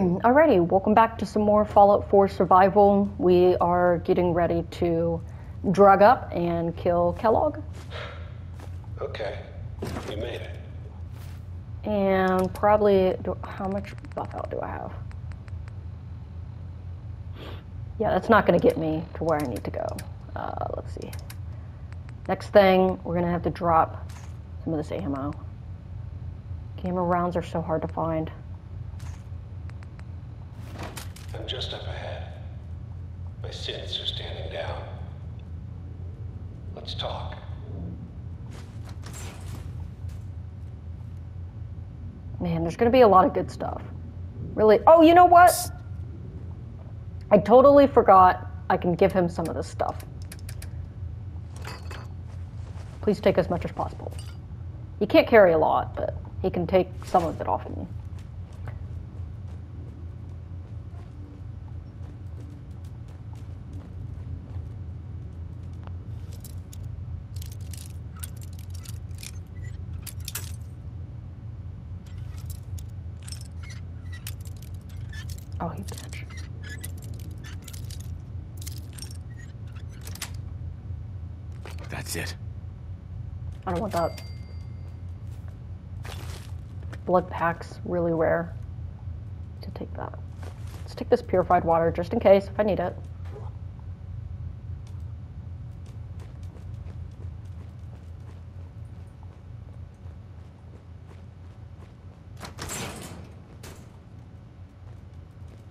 Alrighty, welcome back to some more Fallout 4 survival. We are getting ready to drug up and kill Kellogg. Okay, you made it. And probably, do, how much buff out do I have? Yeah, that's not going to get me to where I need to go. Uh, let's see. Next thing, we're going to have to drop some of this ammo. Gamma rounds are so hard to find. I'm just up ahead. My synths are standing down. Let's talk. Man, there's going to be a lot of good stuff. Really. Oh, you know what? I totally forgot I can give him some of this stuff. Please take as much as possible. He can't carry a lot, but he can take some of it off of me. Oh, he bitch. That's it. I don't want that. Blood pack's really rare. To take that. Let's take this purified water just in case if I need it.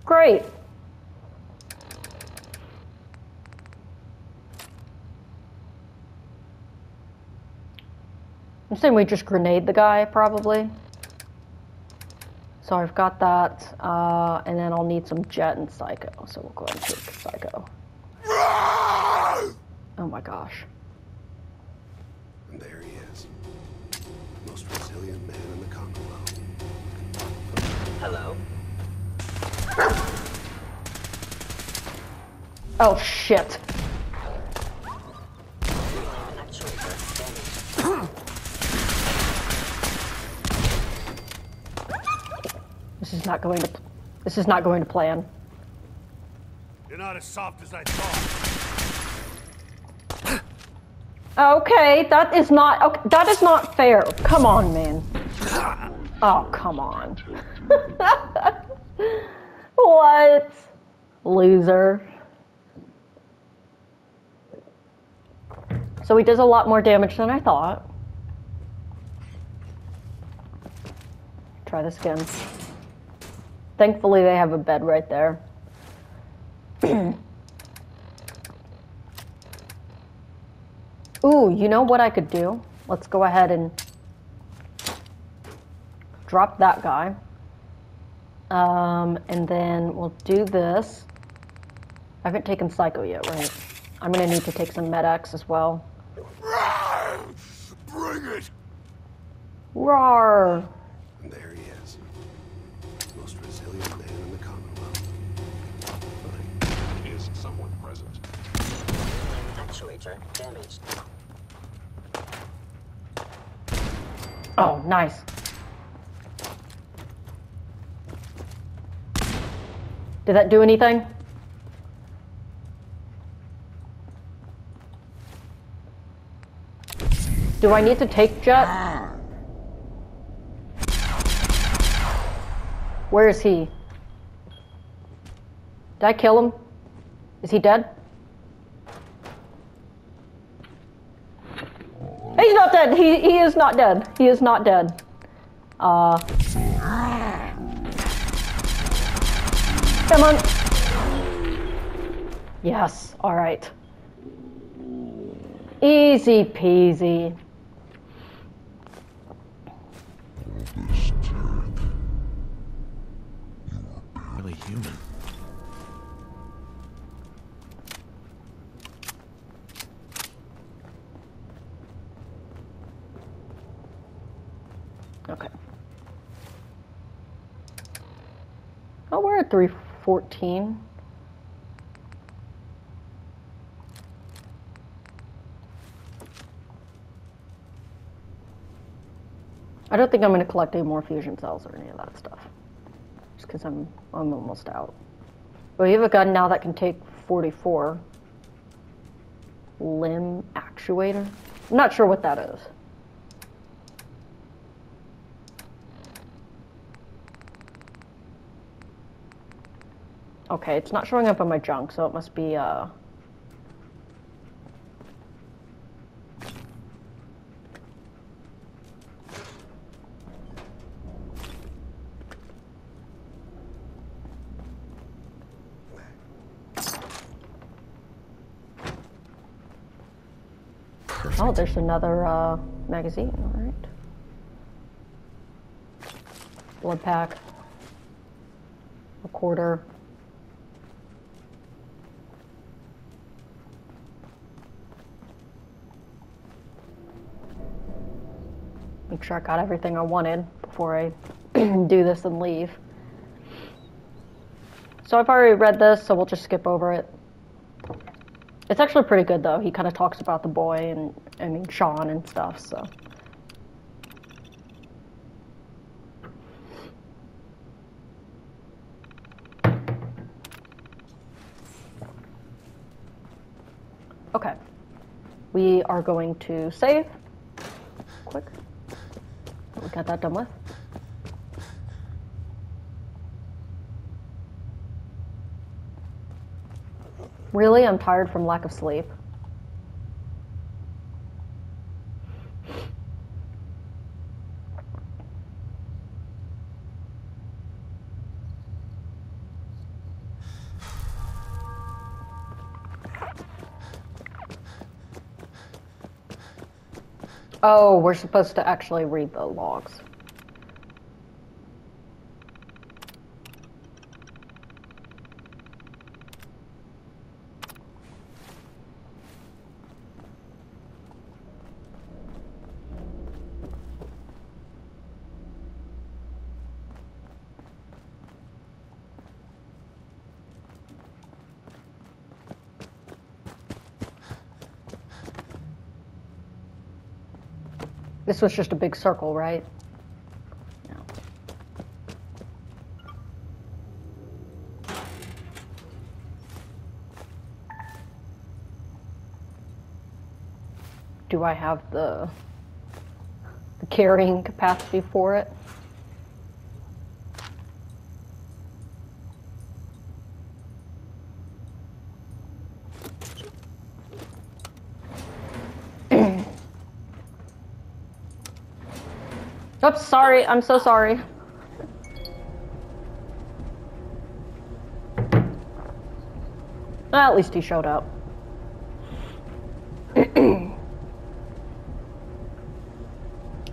Great. I'm saying we just grenade the guy, probably. So I've got that, uh, and then I'll need some jet and psycho. So we'll go ahead and take psycho. Oh my gosh. And there he is. Most resilient man in the Commonwealth. Hello. Oh shit. Actuator damaged. This is not going to. This is not going to plan. You're not as soft as I thought. Okay, that is not. Okay, that is not fair. Come on, man. Oh, come on. what? Loser. So he does a lot more damage than I thought. Try this again. Thankfully, they have a bed right there. Ooh, you know what I could do? Let's go ahead and drop that guy. Um, and then we'll do this. I haven't taken Psycho yet, right? I'm gonna need to take some Med-X as well. Bring it! Roar! Damaged. Oh, nice. Did that do anything? Do I need to take Jet? Where is he? Did I kill him? Is he dead? He's not dead. He he is not dead. He is not dead. Uh. Come on. Yes. All right. Easy peasy. Really human. Okay. Oh, we're at 314. I don't think I'm going to collect any more fusion cells or any of that stuff. Just because I'm I'm almost out. But we have a gun now that can take 44. Limb actuator. I'm not sure what that is. Okay, it's not showing up on my junk, so it must be uh Perfect. Oh, there's another uh, magazine. All right. Blood pack. Recorder. Make sure I got everything I wanted before I do this and leave. So I've already read this, so we'll just skip over it. It's actually pretty good though. He kind of talks about the boy and I mean Shaun and stuff. So okay, we are going to save. Done with. Really, I'm tired from lack of sleep. Oh, we're supposed to actually read the logs. This was just a big circle, right? Yeah. Do I have the, the carrying capacity for it? Oops, sorry. I'm so sorry. Well, at least he showed up.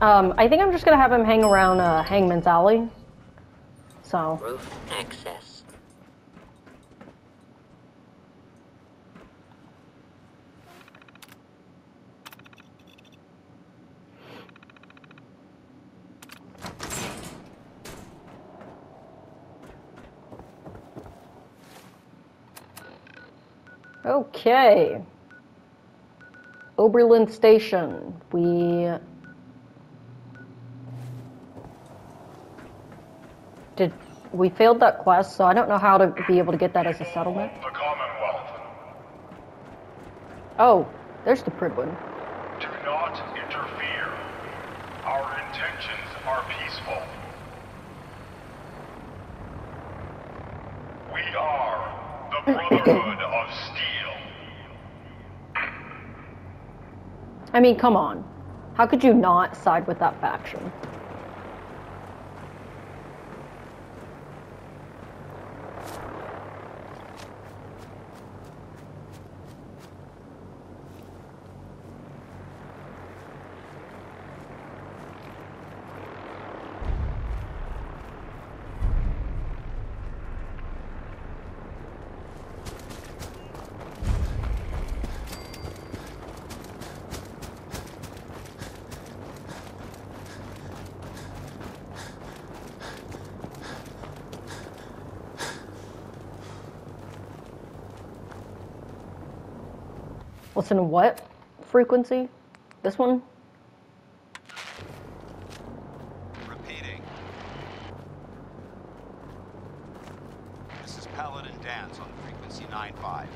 um, I think I'm just gonna have him hang around uh, Hangman's Alley. So, Roof access. Okay. Oberland Station. We did. We failed that quest, so I don't know how to be able to get that as a settlement. The Commonwealth. Oh, there's the Prydwen. Do not interfere. Our intentions are peaceful. We are the Brotherhood of Steel. I mean, come on. How could you not side with that faction? Listen to what frequency? This one? Repeating. Paladin Danse on frequency 9-5.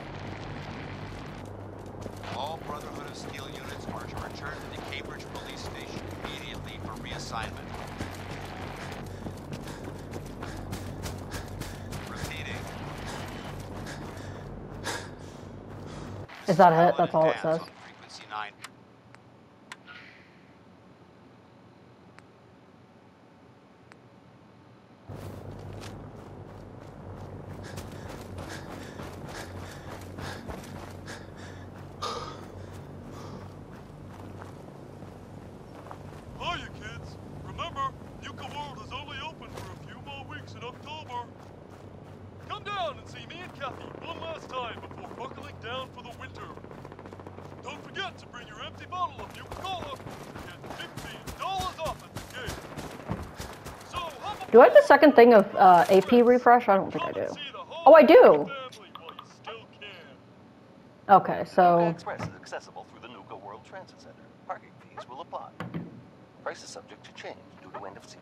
All Brotherhood of Steel units are to return to the Cambridge Police Station immediately for reassignment. Repeating. Is that it? That's all it says. on frequency 9. Hiya, kids. Remember, Nuka World is only open for a few more weeks in October. Come down and see me and Cappy one last time before buckling down for the winter. Don't forget to bring your empty bottle of Nuka Cola and get $15 off at the gate. So, hop Do I have the second thing of uh, AP refresh? I don't think I do. see the whole Oh, I do. family while you still can. Okay, so Express is accessible through the Nuka World Transit Center. Parking fees will apply. Price is subject to change due to end of season.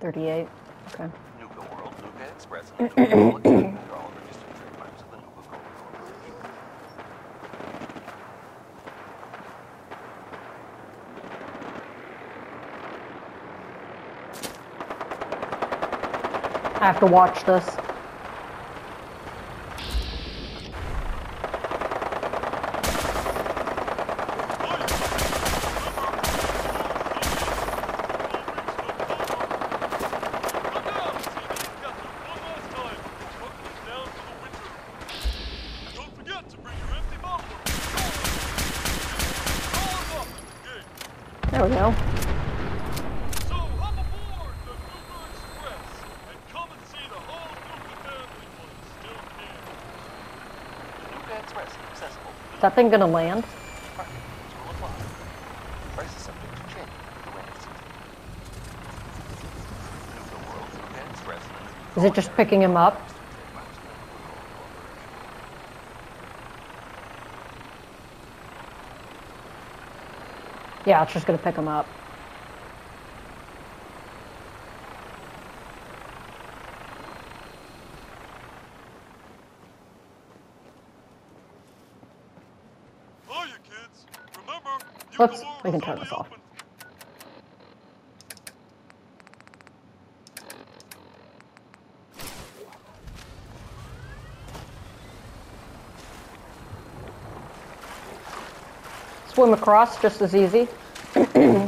38. Okay. Nuka World, Nuka Express, and Nuka Cola Exchange are all registered trademarks of the Nuka Cola Corporation. I have to watch this. There we go. So hop aboard the Nuka Express and come and see the whole Nuka family while you still can. Nuka Express is accessible through Is that thing gonna land? the parking fees will apply. Price is subject to change due to end of season. Nuka World, Nuka Express, and Nuka Is it just picking him up? Yeah, it's just gonna pick him up. Hiya, kids. Remember, Nuka Let's- we can turn this off. Swim across just as easy.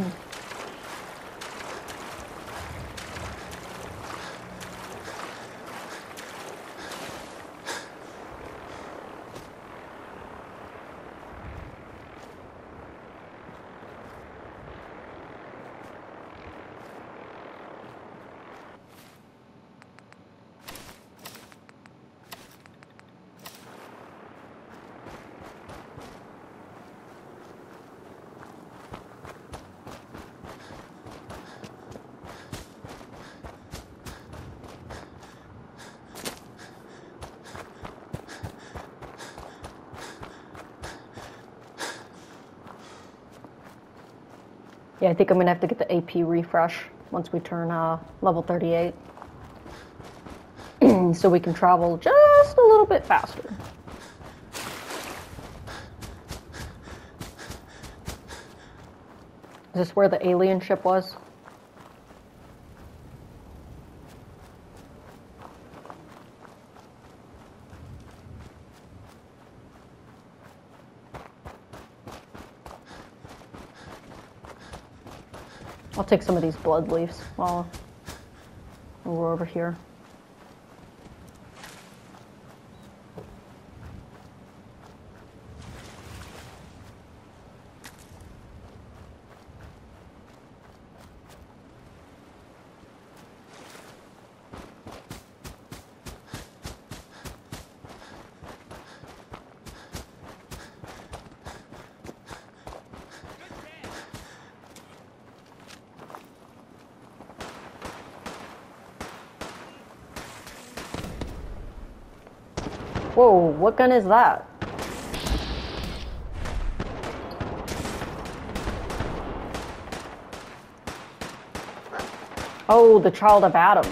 Yeah, I think I'm gonna have to get the AP refresh once we turn uh, level 38. so we can travel just a little bit faster. Is this where the alien ship was? I'll take some of these blood leaves while we're over here. Whoa, what gun is that? Oh, the child of Atom.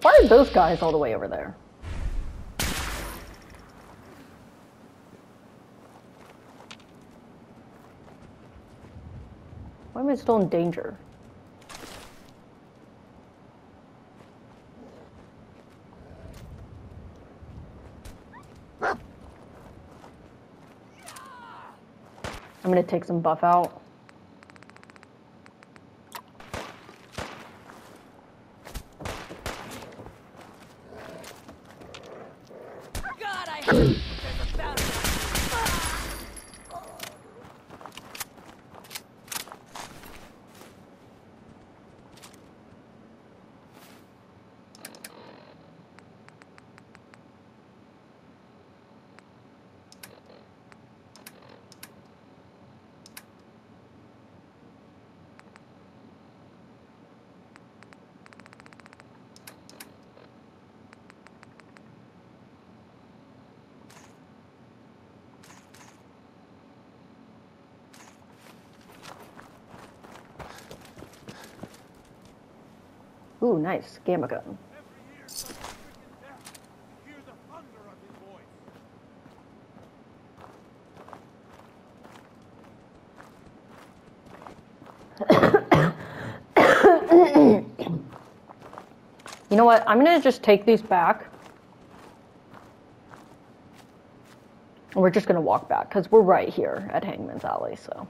Why are those guys all the way over there? Why am I still in danger? I'm gonna take some buff out. God, I hate there's a bounty. Ooh, nice. Gamma gun. Every year, some freaking death. Hear the thunder of his voice. You know what? I'm gonna just take these back. And we're just gonna walk back because we're right here at Hangman's Alley, so.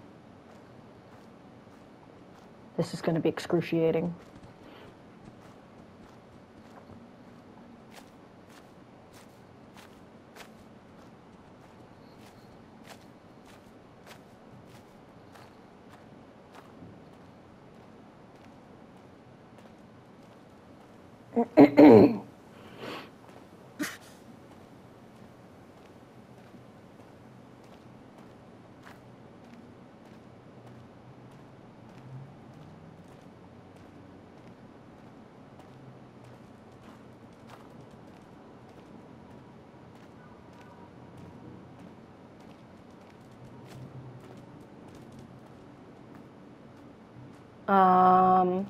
This is gonna be excruciating. Um,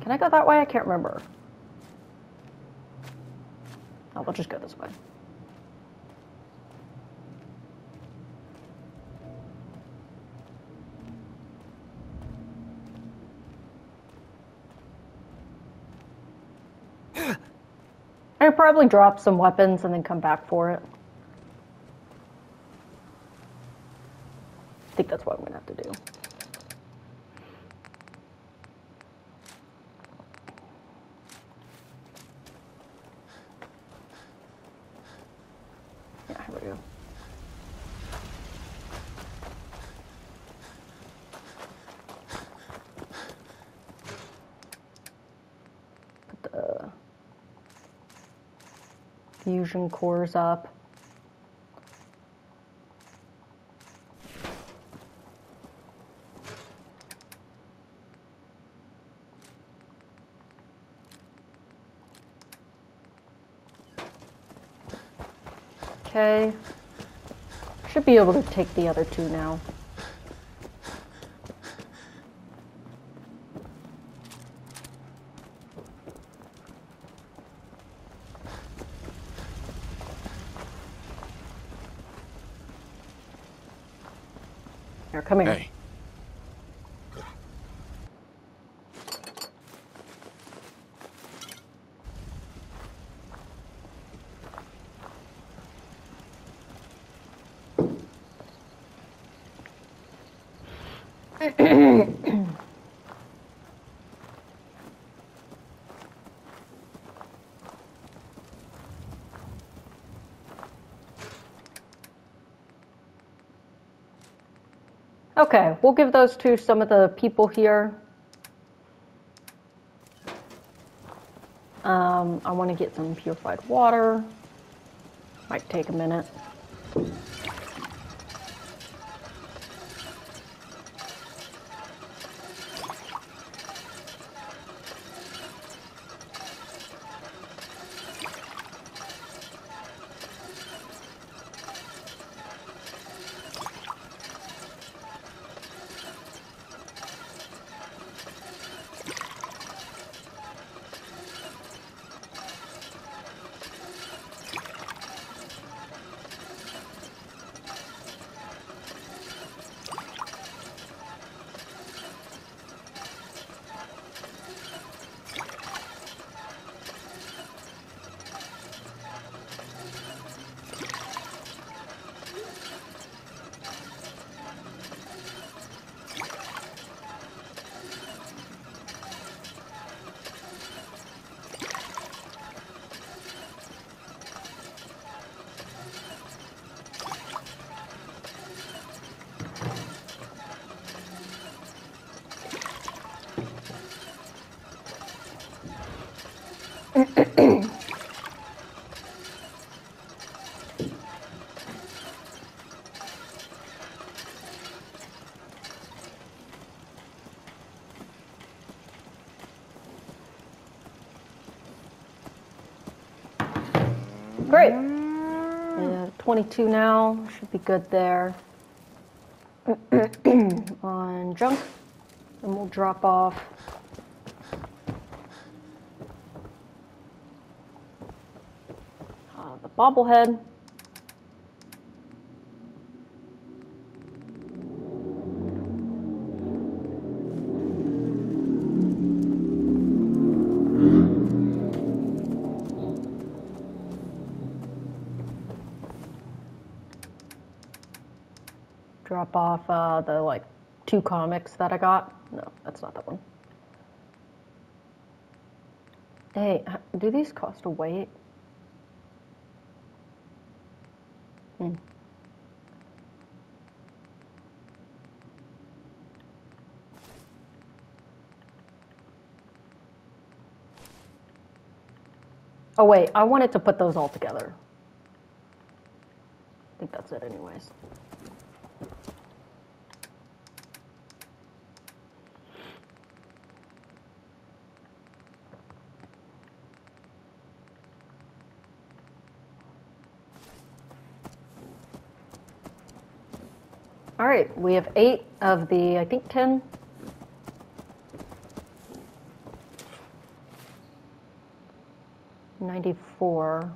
can I go that way? I can't remember. Oh, we'll just go this way. I'd probably drop some weapons and then come back for it. Think that's what I'm gonna have to do. Yeah, here we go. Put the fusion cores up. Okay. Should be able to take the other two now. Here, come here. Hey, Okay, we'll give those to some of the people here. Um, I want to get some purified water. Might take a minute. Great. Uh, 22 now, should be good there. On junk, and we'll drop off. Uh, the bobblehead. drop off uh, the like two comics that I got. No, that's not that one. Hey, do these cost a weight? Hmm. Oh wait, I wanted to put those all together. I think that's it anyways. Right, we have eight of the, I think, 10. Ninety-four.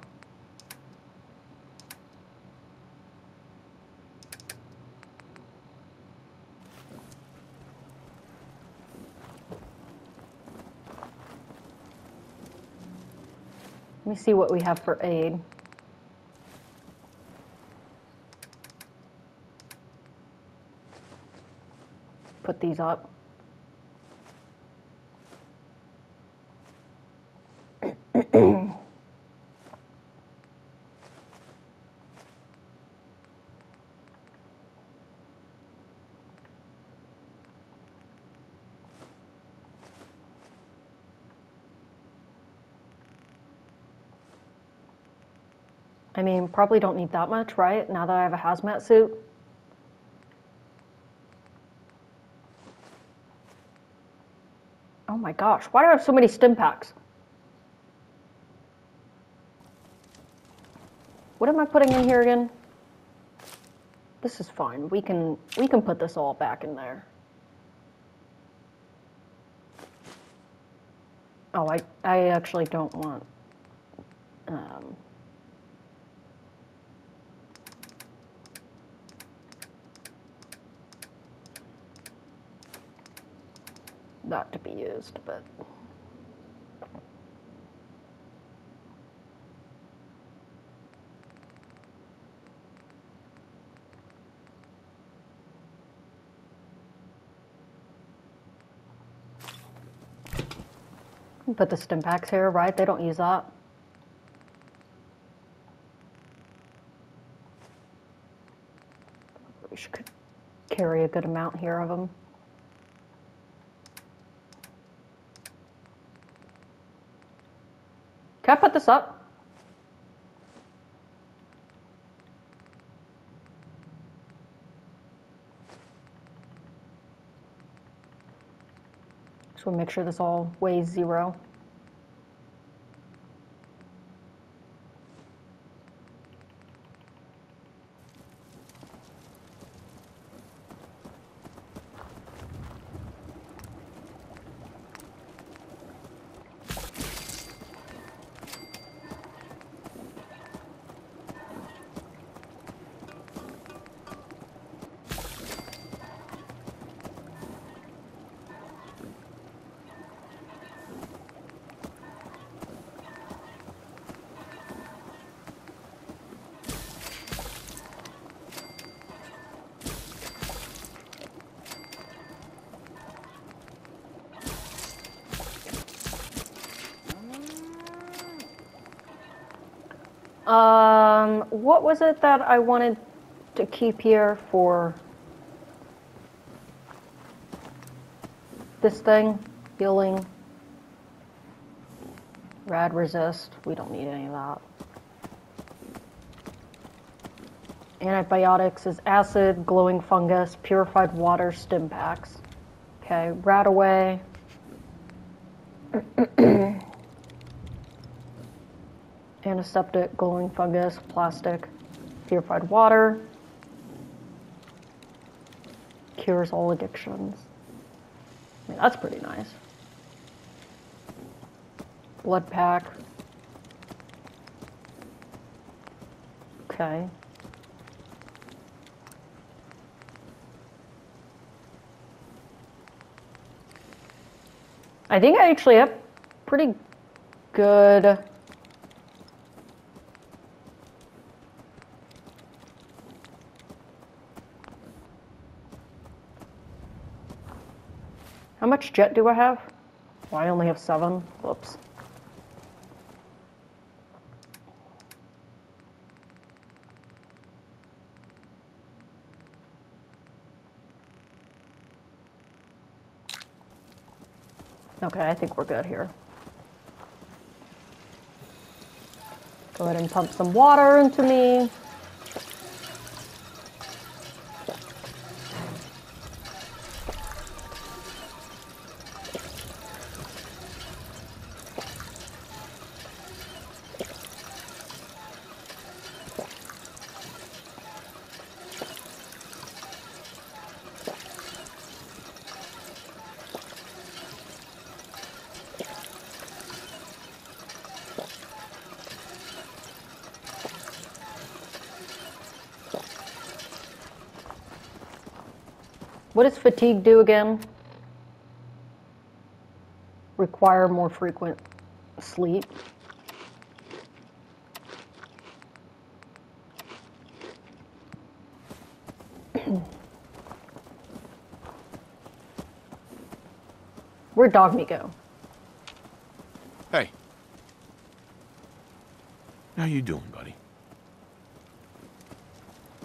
Let me see what we have for aid. Put these up. I mean, probably don't need that much, right? Now that I have a hazmat suit. Oh my gosh, why do I have so many stim packs? What am I putting in here again? This is fine. We can we can put this all back in there. Oh, I I actually don't want um, that to be used, but put the stim packs here, right? They don't use that. We should carry a good amount here of them. Can I put this up? Want to make sure this all weighs zero. What was it that I wanted to keep here for this thing? Healing. Rad resist. We don't need any of that. Antibiotics is acid, glowing fungus, purified water, stim packs. Okay, RadAway. Antiseptic, glowing fungus, plastic, purified water. Cures all addictions. I mean, that's pretty nice. Blood pack. Okay. I think I actually have pretty good. How much jet do I have? Well, I only have seven. Whoops. Okay, I think we're good here. Go ahead and pump some water into me. What does fatigue do again? Require more frequent sleep. Where'd Dogmeat go? Hey. How you doing, buddy?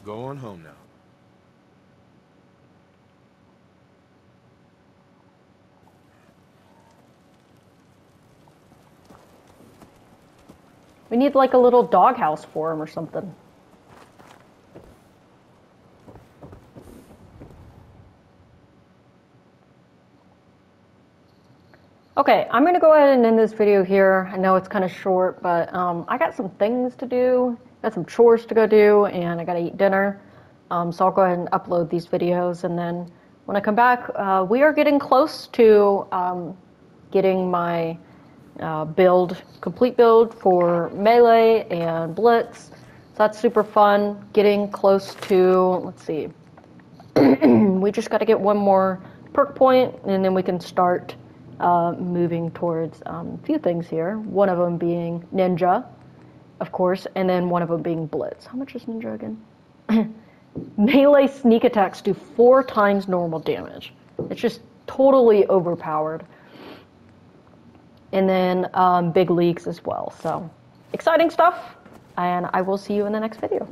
Go on home now. We need like a little doghouse for him or something. Okay, I'm gonna go ahead and end this video here. I know it's kind of short, but um, I got some things to do, got some chores to go do, and I gotta eat dinner. Um, so I'll go ahead and upload these videos, and then when I come back, uh, we are getting close to um, getting my uh, build, complete build for melee and blitz. So that's super fun. Getting close to, let's see, we just got to get one more perk point, and then we can start uh, moving towards um, a few things here. One of them being ninja, of course, and then one of them being blitz. How much is ninja again? Melee sneak attacks do four times normal damage. It's just totally overpowered. And then um, big leagues as well. So exciting stuff. And I will see you in the next video.